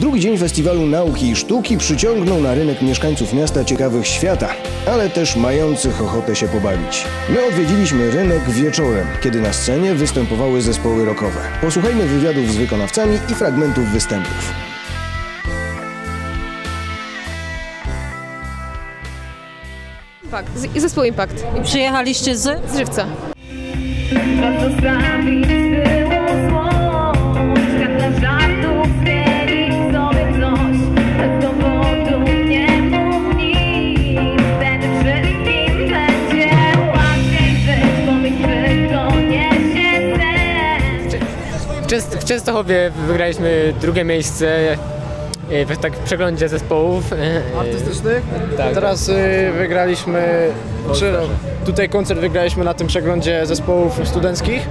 Drugi dzień Festiwalu Nauki i Sztuki przyciągnął na rynek mieszkańców miasta ciekawych świata, ale też mających ochotę się pobawić. My odwiedziliśmy rynek wieczorem, kiedy na scenie występowały zespoły rockowe. Posłuchajmy wywiadów z wykonawcami i fragmentów występów. Impact. Zespół Impact. Przyjechaliście z? Z żywca. W, Częst- w Częstochowie wygraliśmy drugie miejsce e, w tak przeglądzie zespołów. e, artystycznych. Tak. Teraz y, wygraliśmy, czy tutaj koncert wygraliśmy na tym przeglądzie zespołów studenckich.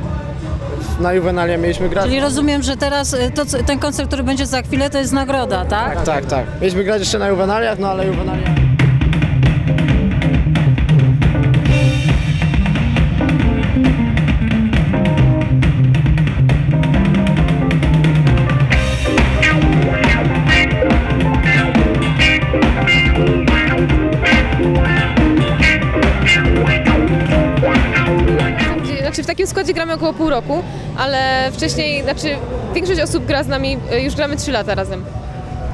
Na Juvenalia mieliśmy grać. Czyli rozumiem, że teraz y, to, co- ten koncert, który będzie za chwilę, to jest nagroda, tak? Tak, tak. Mieliśmy grać jeszcze na Juvenaliach, no ale Juvenalia... w takim składzie gramy około pół roku, ale wcześniej, znaczy większość osób gra z nami, e, już gramy 3 lata razem.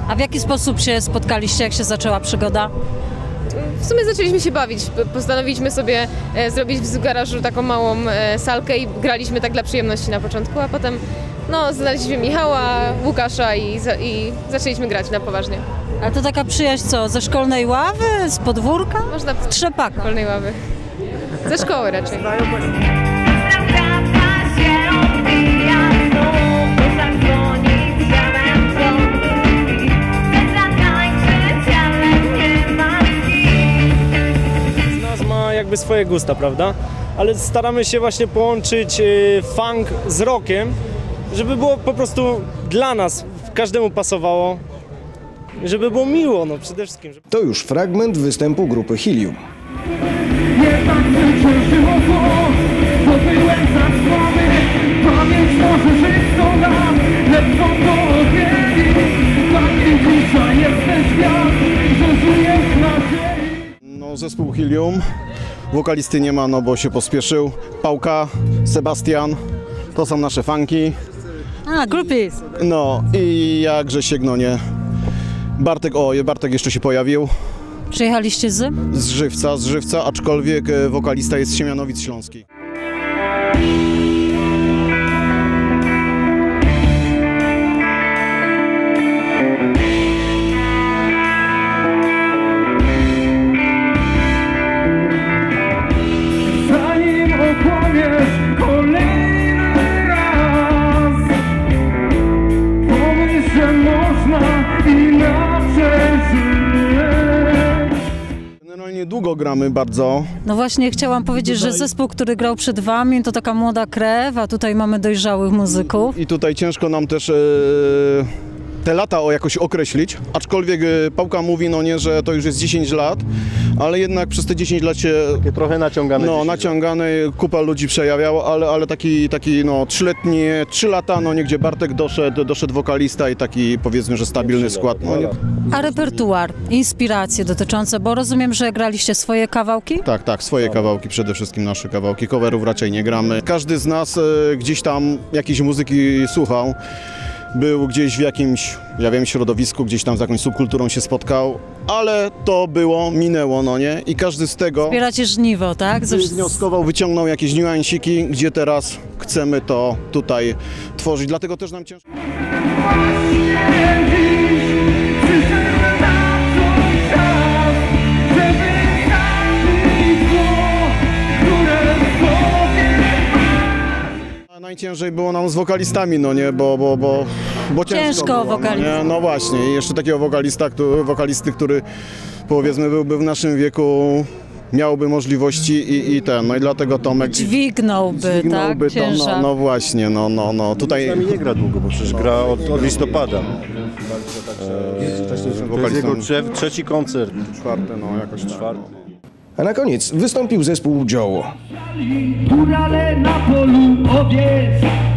A w jaki sposób się spotkaliście, jak się zaczęła przygoda? W sumie zaczęliśmy się bawić. Postanowiliśmy sobie e, zrobić w garażu taką małą e, salkę i graliśmy tak dla przyjemności na początku, a potem no, znaleźliśmy Michała, Łukasza i, i zaczęliśmy grać na poważnie. A to taka przyjaźń co, ze szkolnej ławy, z podwórka? Można Trzepaka. szkolnej ławy. Ze szkoły raczej. Jakby swoje gusta, prawda? Ale staramy się właśnie połączyć y, funk z rockiem, żeby było po prostu dla nas, każdemu pasowało, żeby było miło, no przede wszystkim. Żeby... To już fragment występu grupy Helium. No, zespół Helium. Wokalisty nie ma, no bo się pospieszył. Pałka, Sebastian. To są nasze fanki. A, groupies. No i ja Grzesiek, no nie. Bartek, o, Bartek jeszcze się pojawił. Przyjechaliście z? Z Żywca, z Żywca, aczkolwiek e, wokalista jest z Siemianowic Śląskiej. Generalnie długo gramy bardzo. No właśnie chciałam powiedzieć, że zespół, który grał przed wami, to taka młoda krew, a tutaj mamy dojrzałych muzyków. I tutaj ciężko nam też e, te lata o jakoś określić, aczkolwiek e, Pałka mówi, no nie, że to już jest 10 lat, ale jednak przez te 10 lat się trochę naciągane. no, dzisiaj. naciągany, kupa ludzi przejawiało, ale, ale taki, taki no, trzyletnie, trzy lata, no niegdzie Bartek doszedł, doszedł wokalista i taki powiedzmy, że stabilny skład. No, nie, A repertuar, inspiracje dotyczące, bo rozumiem, że graliście swoje kawałki? tak, tak, swoje kawałki, przede wszystkim nasze kawałki, coverów raczej nie gramy. Każdy z nas e, gdzieś tam jakiejś muzyki słuchał. Był gdzieś w jakimś, ja wiem, środowisku, gdzieś tam z jakąś subkulturą się spotkał, ale to było, minęło, no nie? I każdy z tego Zbieracie żniwo, tak? Ze- wnioskował, wyciągnął jakieś niuansiki, gdzie teraz chcemy to tutaj tworzyć. Dlatego też nam ciężko. Najciężej było nam z wokalistami, no nie, bo, bo, bo, bo ciężko, Ciężko było, no, wokalista. nie? no właśnie, i jeszcze takiego wokalista, który, wokalisty, który powiedzmy byłby w naszym wieku, miałby możliwości i, i ten, no i dlatego Tomek Dźwignąłby, dźwignąłby tak? to, no, Ciężar. no właśnie, no, no, no, tutaj... Z nami nie gra długo, bo przecież gra od, od listopada. To jest jego trze- trzeci koncert. Czwarty, no jakoś czwarty. A na koniec wystąpił zespół Joe. Górale na polu owiec